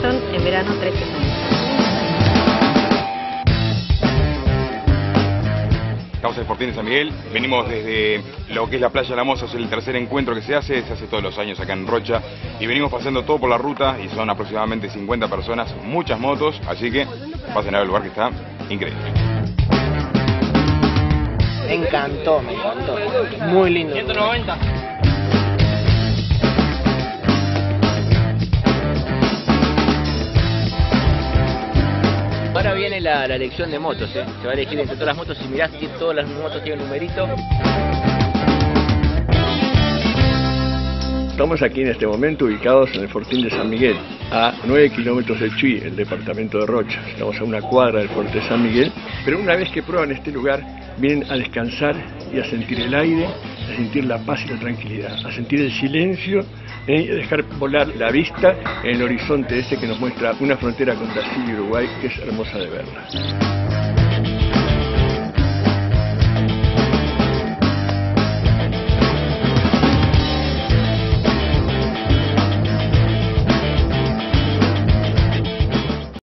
en verano 13 Estamos en Fortín de San Miguel, venimos desde lo que es la playa La Moza, es el tercer encuentro que se hace, se hace todos los años acá en Rocha y venimos pasando todo por la ruta y son aproximadamente 50 personas, muchas motos, así que pasen a ver el lugar que está increíble. Me encantó, me encantó. Muy lindo. 190. Ahora viene la, elección de motos, ¿eh? se va a elegir entre todas las motos y mirás que todas las motos tienen numerito. Estamos aquí en este momento ubicados en el Fortín de San Miguel, a 9 kilómetros de Chuy, el departamento de Rocha. Estamos a una cuadra del Fuerte de San Miguel, pero una vez que prueban este lugar, vienen a descansar y a sentir el aire, a sentir la paz y la tranquilidad, a sentir el silencio ¿eh? y a dejar volar la vista en el horizonte ese que nos muestra una frontera con Brasil y Uruguay que es hermosa de verla.